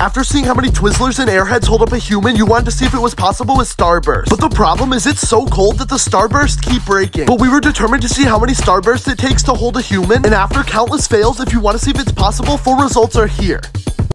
After seeing how many Twizzlers and Airheads hold up a human, you wanted to see if it was possible with Starburst. But the problem is it's so cold that the Starburst keep breaking. But we were determined to see how many Starbursts it takes to hold a human, and after countless fails, if you want to see if it's possible, full results are here.